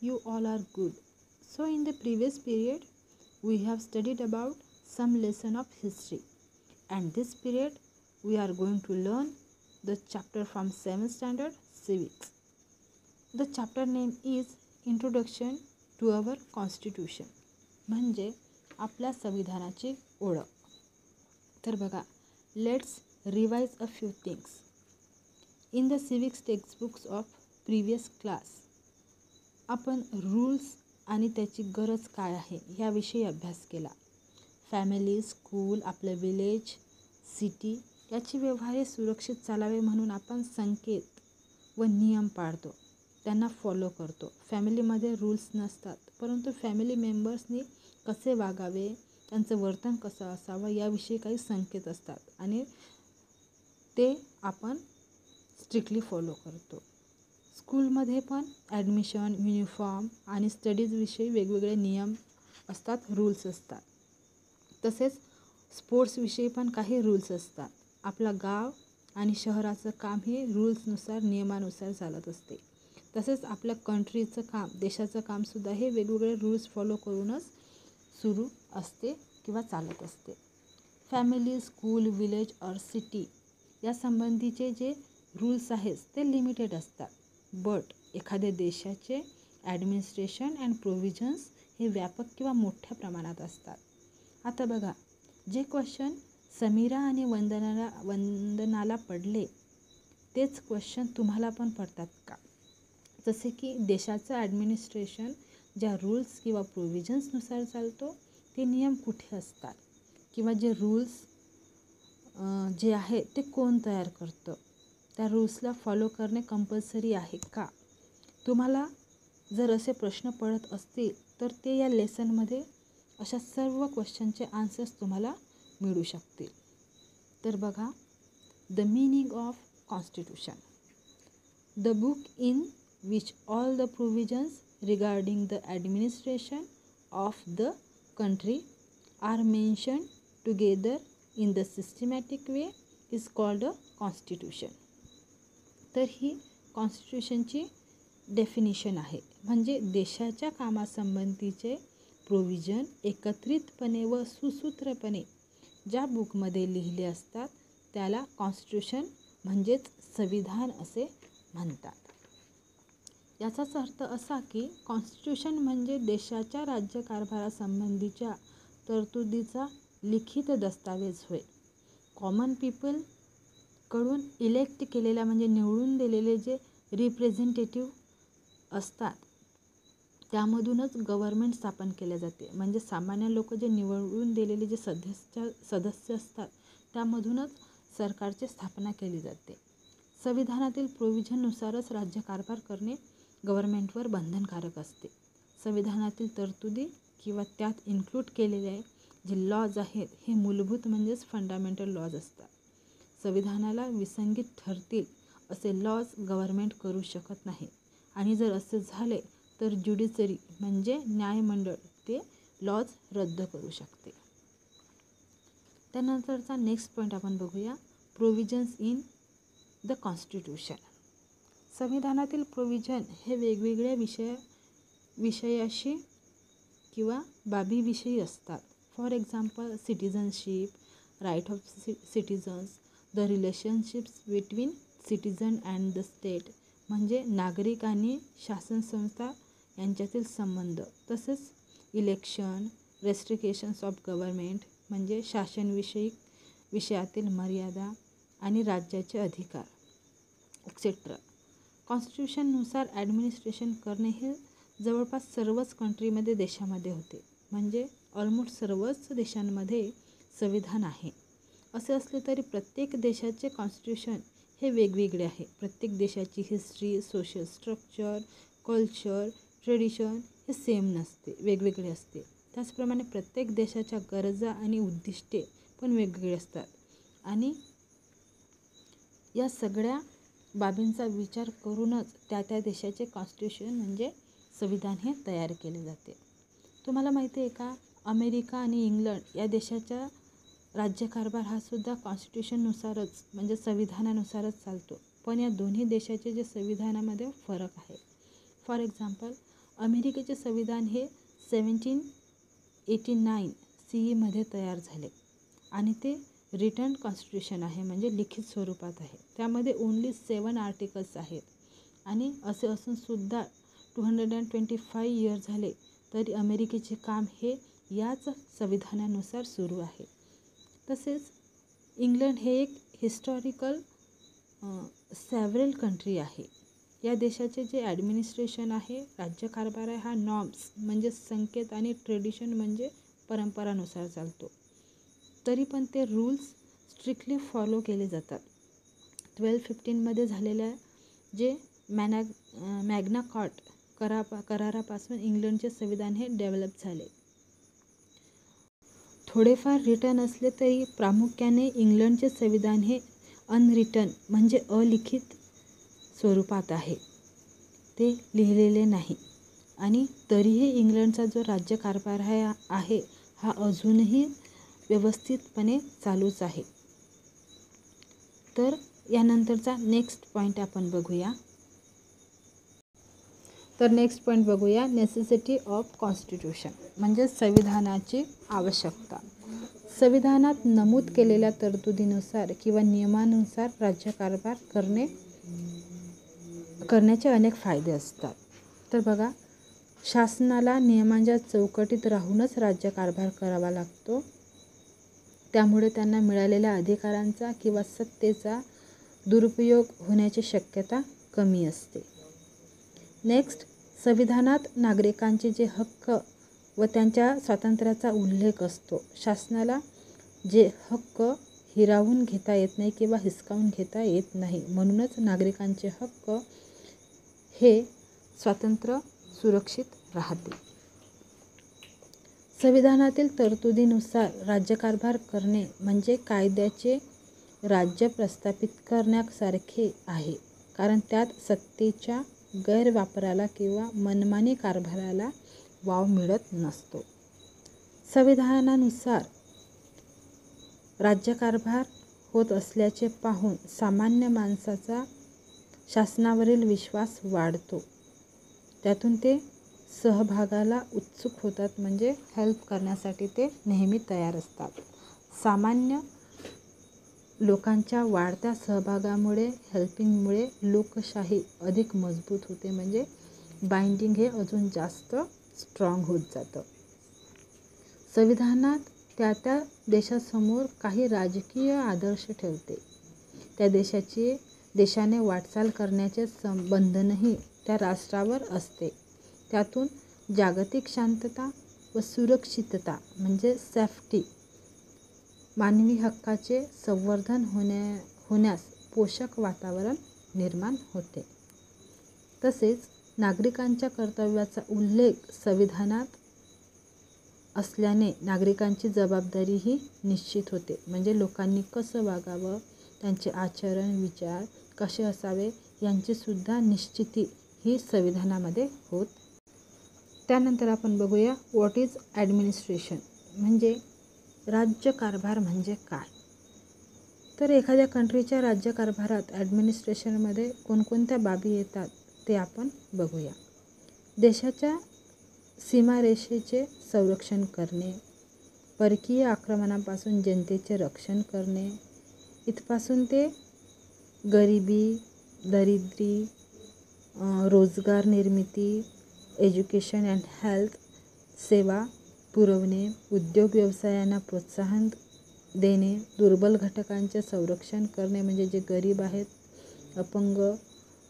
you all are good. So in the previous period we have studied about some lesson of history and this period we are going to learn the chapter from 7th standard civics. The chapter name is introduction to our constitution म्हणजे आपल्या संविधानाची ओळख तर बघा let's revise a few things in the civics textbooks of previous class आपण rules आणि त्याची गरज काय आहे याविषयी अभ्यास केला. फॅमिली स्कूल आपलं विलेज सिटी याचे व्यवहार सुरक्षित चालावे म्हणून आपण संकेत व नियम पाळतो. त्यांना फॉलो करतो. फॅमिलीमध्ये रूल्स नसतात परंतु फॅमिली मेंबर्सनी कसे वागावे त्यांचं वर्तन कसं असावं याविषयी काही संकेत असतात आणि ते आपण स्ट्रिक्टली फॉलो करतो. स्कूलमध्ये पण ॲडमिशन युनिफॉर्म आणि स्टडीजविषयी वेगवेगळे नियम असतात रूल्स असतात. तसेच स्पोर्ट्सविषयी पण काही रूल्स असतात. आपला गाव आणि शहराचं काम हे रूल्सनुसार नियमानुसार चालत असते. तसेच आपल्या कंट्रीचं काम देशाचं कामसुद्धा हे वेगवेगळे रूल्स फॉलो करूनच सुरू असते किंवा चालत असते. फॅमिली स्कूल विलेज और सिटी या संबंधीचे जे रूल्स आहेत ते लिमिटेड असतात. बट एखाद्या देशाचे ॲडमिनिस्ट्रेशन अँड प्रोव्हिजन्स हे व्यापक किंवा मोठ्या प्रमाणात असतात. आता बघा जे क्वेश्चन समीरा आणि वंदनाला वंदनाला पडले तेच क्वेश्चन तुम्हाला पण पडतात का? जसे की देशाचं ॲडमिनिस्ट्रेशन ज्या रूल्स किंवा प्रोव्हिजन्सनुसार चालतो ते नियम कुठे असतात? किंवा जे रूल्स जे आहे ते कोण तयार करतं? त्या रूल्सला फॉलो करणे कंपल्सरी आहे का? तुम्हाला जर असे प्रश्न पडत असतील तर ते या लेसनमध्ये अशा सर्व क्वेश्चनचे आन्सर्स तुम्हाला मिळू शकतील. तर बघा the meaning of constitution the book in which all the provisions regarding the administration of the country are mention together in the systematic way is called a constitution तर ही कॉन्स्टिट्यूशनची डेफिनिशन आहे. म्हणजे देशाच्या कामासंबंधीचे प्रोव्हिजन एकत्रितपणे व सुसूत्रपणे ज्या बुकमध्ये लिहिले असतात त्याला कॉन्स्टिट्यूशन म्हणजेच संविधान असे म्हणतात. याचाच अर्थ असा की कॉन्स्टिट्यूशन म्हणजे देशाच्या राज्यकारभारासंबंधीच्या तरतुदीचा लिखित दस्तावेज होय. कॉमन पीपल कडून इलेक्ट केलेल्या म्हणजे निवडून दिलेले जे रिप्रेझेंटेटिव्ह असतात त्यामधूनच गव्हर्मेंट स्थापन केले जाते. म्हणजे सामान्य लोक जे निवडून दिलेले जे सदस्य सदस्य असतात त्यामधूनच सरकारची स्थापना केली जाते. संविधानातील प्रोव्हिजननुसारच राज्यकारभार करणे गव्हर्मेंटवर बंधनकारक असते. संविधानातील तरतुदी किंवा त्यात इन्क्लूड केलेले जे लॉज आहेत हे मूलभूत म्हणजेच फंडामेंटल लॉज असतात. संविधानाला विसंगित ठरतील असे लॉज गव्हर्मेंट करू शकत नाही. आणि जर असे झाले तर ज्युडिशरी म्हणजे न्यायमंडळ ते लॉज रद्द करू शकते. त्यानंतरचा नेक्स्ट पॉईंट आपण बघूया प्रोव्हिजन्स इन द कॉन्स्टिट्यूशन संविधानातील प्रोव्हिजन हे वेगवेगळ्या विषय विषयाशी किंवा बाबीविषयी असतात. For example citizenship right of ci citizens the relationships between citizen and the state म्हणजे नागरिक आणि शासन संस्था यांच्यातील संबंध तसेच इलेक्शन रेस्ट्रिकेशन्स ऑफ गव्हर्मेंट म्हणजे शासनविषयी विषयातील मर्यादा आणि राज्याचे अधिकार एक्सेट्रा कॉन्स्टिट्यूशननुसार ॲडमिनिस्ट्रेशन करणे हे जवळपास सर्वच कंट्रीमध्ये देशामध्ये होते म्हणजे ऑलमोस्ट सर्वच देशांमध्ये संविधान आहे. असे असले तरी प्रत्येक देशाचे कॉन्स्टिट्यूशन हे वेगवेगळे आहे. प्रत्येक देशाची history social structure culture tradition हे सेम नसते वेगवेगळे असते. त्याचप्रमाणे प्रत्येक देशाच्या गरजा आणि उद्दिष्टे पण वेगवेगळे असतात. आणि या सगळ्या बाबींचा विचार करूनच त्या त्या देशाचे कॉन्स्टिट्यूशन म्हणजे संविधान हे तयार केले जाते. तुम्हाला माहिती आहे का? अमेरिका आणि इंग्लंड या देशाच्या राज्यकारभार हा सुद्धा कॉन्स्टिट्यूशननुसारच म्हणजे संविधानानुसारच चालतो. पण या दोन्ही देशाचे जे संविधानामध्ये फरक आहे. फॉर एक्झाम्पल अमेरिकेचे संविधान हे सेवन्टीन एटी नाईन सी ईमध्ये तयार झाले. आणि ते रिटर्न कॉन्स्टिट्यूशन आहे म्हणजे लिखित स्वरूपात आहे. त्यामध्ये ओन्ली सेवन आर्टिकल्स आहेत. आणि असे असूनसुद्धा two hundred and twenty five year झाले तरी अमेरिकेचे काम हे याच संविधानानुसार सुरू आहे. तसेच इंग्लंड हे एक हिस्टॉरिकल सॅव्हरल कंट्री आहे. या देशाचे जे ॲडमिनिस्ट्रेशन आहे राज्यकारभार आहे हा नॉर्म्स म्हणजे संकेत आणि ट्रेडिशन म्हणजे परंपरानुसार चालतो. तरी पण ते रूल्स स्ट्रिक्टली फॉलो केले जातात. ट्वेल्व फिफ्टीनमध्ये झालेल्या जे मॅना मॅग्ना कॉट करा करारापासून इंग्लंडचे संविधान हे डेव्हलप झाले. थोडेफार रिटर्न असले तरी प्रामुख्याने इंग्लंडचे संविधान हे अनरिटन म्हणजे अलिखित स्वरूपात आहे. ते लिहिलेले नाही. आणि तरीही इंग्लंडचा जो राज्यकारभार हा आहे हा अजूनही व्यवस्थितपणे चालूच आहे. तर यानंतरचा नेक्स्ट पॉईंट आपण बघूया. तर नेक्स्ट पॉईंट बघूया. नेसेसिटी ऑफ कॉन्स्टिट्यूशन म्हणजे संविधानाची आवश्यकता. संविधानात नमूद केलेल्या तरतुदीनुसार किंवा नियमानुसार राज्यकारभार करणे करण्याचे अनेक फायदे असतात. तर बघा शासनाला नियमांच्या चौकटीत राहूनच राज्यकारभार करावा लागतो. त्यामुळे त्यांना मिळालेल्या अधिकारांचा किंवा सत्तेचा दुरुपयोग होण्याची शक्यता कमी असते. नेक्स्ट संविधानात नागरिकांचे जे हक्क व त्यांच्या स्वातंत्र्याचा उल्लेख असतो शासनाला जे हक्क हिरावून घेता येत नाही किंवा हिसकावून घेता येत नाही म्हणूनच नागरिकांचे हक्क हे स्वातंत्र्य सुरक्षित राहते. संविधानातील तरतुदीनुसार राज्यकारभार करणे म्हणजे कायद्याचे राज्य प्रस्थापित करण्यासारखे आहे कारण त्यात सत्तेच्या गैरवापराला किंवा मनमानी कारभाराला वाव मिळत नसतो. संविधानानुसार राज्यकारभार होत असल्याचे पाहून सामान्य माणसाचा शासनावरील विश्वास वाढतो. त्यातून ते सहभागाला उत्सुक होतात म्हणजे हेल्प करण्यासाठी ते नेहमी तयार असतात. सामान्य लोकांच्या वाढत्या सहभागामुळे हेल्पिंगमुळे लोकशाही अधिक मजबूत होते. म्हणजे बाइंडिंग हे अजून जास्त स्ट्रॉंग होत जातं. संविधानात त्या त्या देशासमोर काही राजकीय आदर्श ठेवते. त्या देशाची देशाने वाटचाल करण्याचे संबंधनही त्या राष्ट्रावर असते. त्यातून जागतिक शांतता व सुरक्षितता म्हणजे सेफ्टी मानवी हक्काचे संवर्धन होण्या होण्यास पोषक वातावरण निर्माण होते. तसेच नागरिकांच्या कर्तव्याचा उल्लेख संविधानात असल्याने नागरिकांची जबाबदारीही निश्चित होते. म्हणजे लोकांनी कसं वागावं त्यांचे आचरण विचार कसे असावे यांचीसुद्धा निश्चिती ही संविधानामध्ये होत. त्यानंतर आपण बघूया व्हॉट इज ॲडमिनिस्ट्रेशन म्हणजे राज्यकारभार म्हणजे काय? तर एखाद्या कंट्रीच्या राज्यकारभारात ॲडमिनिस्ट्रेशनमध्ये कोणकोणत्या बाबी येतात ते आपण बघूया. देशाच्या सीमारेषेचे संरक्षण करणे परकीय आक्रमणापासून जनतेचे रक्षण करणे इथपासून ते गरिबी दरिद्री रोजगार निर्मिती एज्युकेशन अँड हेल्थ सेवा पुरवणे उद्योग व्यवसायांना प्रोत्साहन देणे दुर्बल घटकांचे संरक्षण करणे म्हणजे जे गरीब आहेत अपंग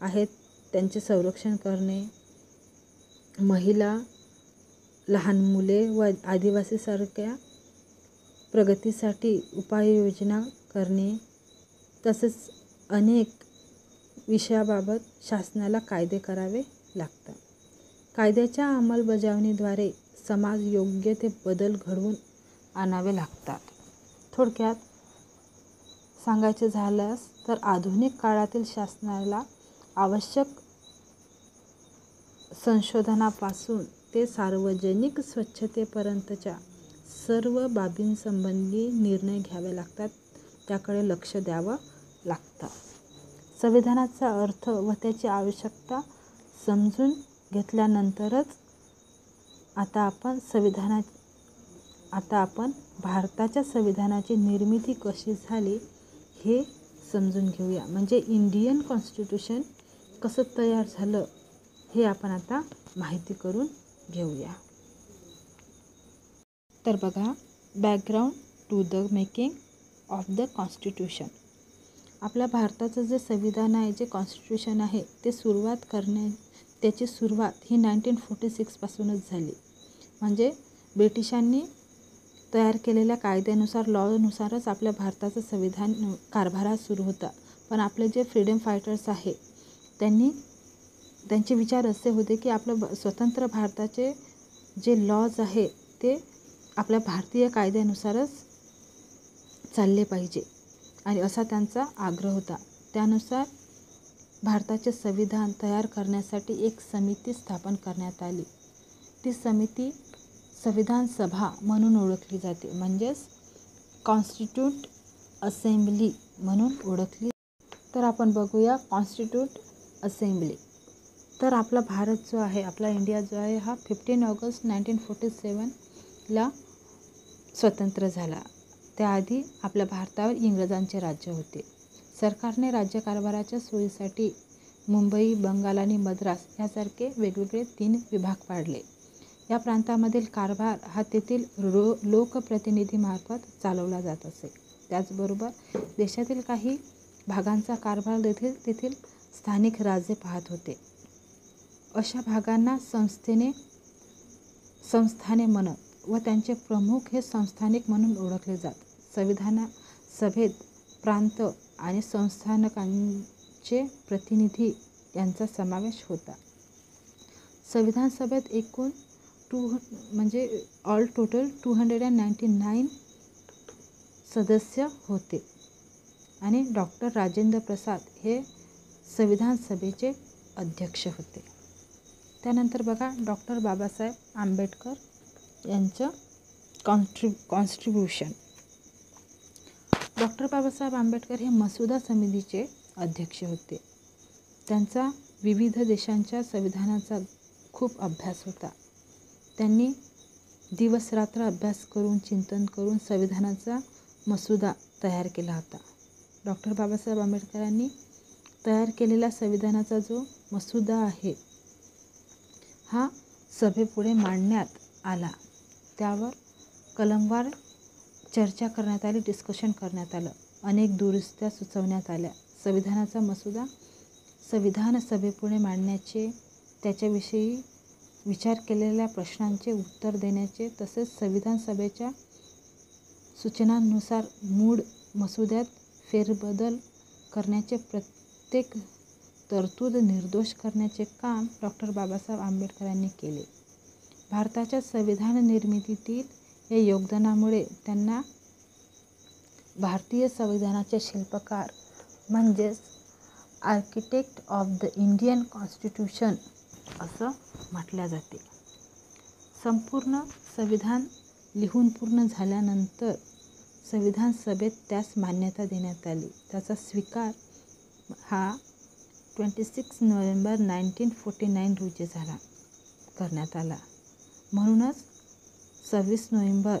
आहेत त्यांचे संरक्षण करणे. महिला लहान मुले व आदिवासीसारख्या प्रगतीसाठी उपाययोजना करणे. तसेच अनेक विषयाबाबत शासनाला कायदे करावे लागतात. कायद्याच्या अंमलबजावणीद्वारे समाज योग्य ते बदल घडवून आणावे लागतात. थोडक्यात सांगायचे झाल्यास तर आधुनिक काळातील शासनाला आवश्यक संशोधनापासून ते सार्वजनिक स्वच्छतेपर्यंतच्या सर्व बाबींसंबंधी निर्णय घ्यावे लागतात त्याकडे लक्ष द्यावं लागतं. संविधानाचा अर्थ व त्याची आवश्यकता समजून घेतल्यानंतरच आता आपण संविधाना आता आपण भारताच्या संविधानाची निर्मिती कशी झाली हे समजून घेऊया. म्हणजे इंडियन कॉन्स्टिट्यूशन कसं तयार झालं हे आपण आता माहिती करून घेऊया. तर बघा background to the making of the constitution आपल्या भारताचं जे संविधान आहे जे कॉन्स्टिट्यूशन आहे ते सुरुवात करण्या त्याची सुरुवात ही नाईन्टीन फोर्टी सिक्सपासूनच झाली. म्हणजे ब्रिटिशांनी तयार केलेल्या कायद्यानुसार लॉनुसारच आपल्या भारताचं संविधान कारभार सुरू होता. पण आपले जे फ्रीडम फायटर्स आहे त्यांनी त्यांचे विचार असे होते की आपलं स्वतंत्र भारताचे जे लॉज आहे ते आपल्या भारतीय कायद्यानुसारच चालले पाहिजे. आणि असा त्यांचा आग्रह होता. त्यानुसार भारताचे संविधान तयार करण्यासाठी एक समिती स्थापन करण्यात आली. ती समिती संविधान सभा म्हणून ओळखली जाते. म्हणजेच कॉन्स्टिट्यूट असेंब्ली म्हणून ओळखली तर आपण बघूया कॉन्स्टिट्यूट असेंब्ली. तर आपला भारत जो आहे आपला इंडिया जो आहे हा फिफ्टीन ऑगस्ट नाईन्टीन फोर्टी सेवनला स्वतंत्र झाला. त्याआधी आपल्या भारतावर इंग्रजांचे राज्य होते. सरकारने राज्यकारभाराच्या सोयीसाठी मुंबई बंगाल आणि मद्रास यासारखे वेगवेगळे तीन विभाग पाडले. या प्रांतामधील कारभार हा तेथील रो लोकप्रतिनिधीमार्फत चालवला जात असे. त्याचबरोबर देशातील काही भागांचा कारभार देखील तेथील स्थानिक राजे पाहत होते. अशा भागांना संस्थेने संस्थाने म्हणत व त्यांचे प्रमुख हे संस्थानिक म्हणून ओळखले जात. संविधाना सभेत प्रांत आणि संस्थानकांचे प्रतिनिधी यांचा समावेश होता. संविधान सभेत एकूण टू म्हणजे all total two hundred and ninety nine सदस्य होते. आणि डॉक्टर राजेंद्र प्रसाद हे संविधान सभेचे अध्यक्ष होते. त्यानंतर बघा डॉक्टर बाबासाहेब आंबेडकर यांचं कॉन्ट्री कॉन्स्ट्रिब्युशन डॉक्टर बाबासाहेब आंबेडकर हे मसुदा समितीचे अध्यक्ष होते. त्यांचा विविध देशांच्या संविधानाचा खूप अभ्यास होता. त्यांनी दिवसरात्र अभ्यास करून चिंतन करून संविधानाचा मसुदा तयार केला होता. डॉक्टर बाबासाहेब आंबेडकरांनी तयार केलेला संविधानाचा जो मसुदा आहे हा सभेपुढे मांडण्यात आला. त्यावर कलमवार चर्चा करण्यात आली डिस्कशन करण्यात आलं. अनेक दुरुस्त्या सुचवण्यात आल्या. संविधानाचा मसुदा संविधान सभेपुढे मांडण्याचे त्याच्याविषयी विचार केलेल्या प्रश्नांचे उत्तर देण्याचे तसेच संविधान सभेच्या सूचनांनुसार मूळ मसुद्यात फेरबदल करण्याचे प्रत्येक तरतूद निर्दोष करण्याचे काम डॉक्टर बाबासाहेब आंबेडकरांनी केले. भारताच्या संविधान निर्मितीतील या योगदानामुळे त्यांना भारतीय संविधानाचे शिल्पकार म्हणजेच architect of the Indian constitution असं म्हटल्या जाते. संपूर्ण संविधान लिहून पूर्ण झाल्यानंतर संविधान सभेत त्यास मान्यता देण्यात आली. त्याचा स्वीकार हा twenty six November nineteen forty nine रोजी झाला करण्यात आला. म्हणूनच सव्वीस नोव्हेंबर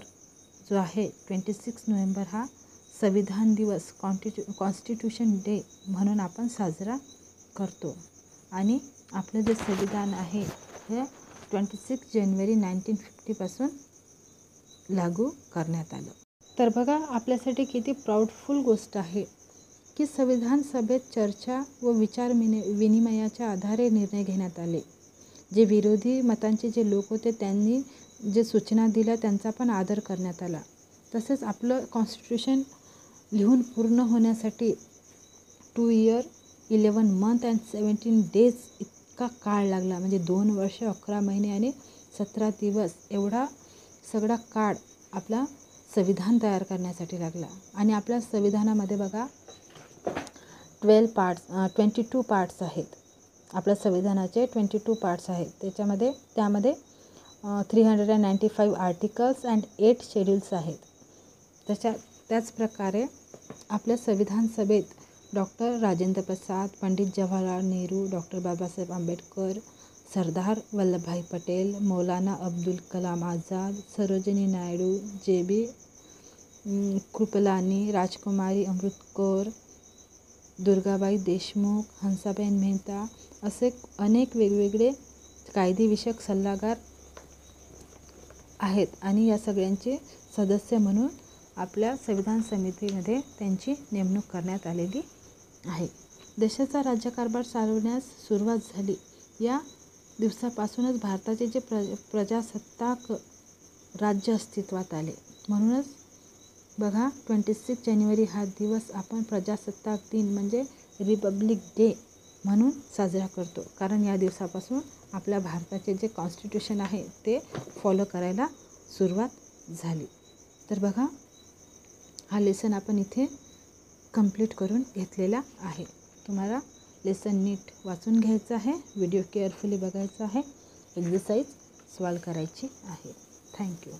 जो आहे ट्वेंटी सिक्स नोव्हेंबर हा संविधान दिवस कॉन्स्टिट्यू कॉन्स्टिट्यूशन डे म्हणून आपण साजरा करतो. आणि आपलं जे संविधान आहे हे ट्वेंटी सिक्स जानेवारी नाईन्टीन फिफ्टीपासून लागू करण्यात आलं. तर बघा आपल्यासाठी किती प्राऊडफुल गोष्ट आहे की संविधान सभेत चर्चा व विचार विनि विनिमयाच्या आधारे निर्णय घेण्यात आले. जे विरोधी मतांचे जे लोक होते त्यांनी जे सूचना दिल्या त्यांचा पण आदर करण्यात आला. तसेच आपलं कॉन्स्टिट्यूशन लिहून पूर्ण होण्यासाठी two year eleven month and seventeen days इतका काळ लागला. म्हणजे दोन वर्ष अकरा महिने आणि सतरा दिवस एवढा सगळा काळ आपला संविधान तयार करण्यासाठी लागला. आणि आपल्या संविधानामध्ये बघा twelve parts twenty two parts आहेत. आपल्या संविधानाचे ट्वेंटी टू पार्ट्स आहेत. त्याच्यामध्ये त्यामध्ये three hundred and ninety five articles and eight schedules आहेत. त्याच्या त्याचप्रकारे आपल्या संविधान सभेत doctor Rajendra Prasad Pandit Jawaharlal Nehru doctor Babasaheb Ambedkar Sardar Vallabhbhai Patel Maulana Abdul Kalam Azad Sarojini Naidu J B Kripalani राजकुमारी अमृत कौर दुर्गाबाई देशमुख हंसाबेन मेहता असे अनेक वेगवेगळे कायदेविषयक सल्लागार आहेत आणि या सगळ्यांचे सदस्य म्हणून आपल्या संविधान समितीमध्ये त्यांची नेमणूक करण्यात आलेली आहे. देशाचा राज्यकारभार चालवण्यास सुरुवात झाली. या दिवसापासूनच भारताचे जे प्र प्रजासत्ताक राज्य अस्तित्वात आले. म्हणूनच बघा ट्वेंटी सिक्स जानेवारी हा दिवस आपण प्रजासत्ताक दिन म्हणजे रिपब्लिक डे म्हणून साजरा करतो. कारण या दिवसापासून आपल्या भारताचे जे कॉन्स्टिट्यूशन आहे ते फॉलो करायला सुरुवात झाली. तर बघा हा लेसन आपण इथे कंप्लीट करून घेतलेला आहे. तुम्हाला लेसन नीट वाचून घ्यायचं आहे व्हिडिओ केअरफुली बघायचा आहे एक्झरसाईज सॉल्व करायची आहे. थँक्यू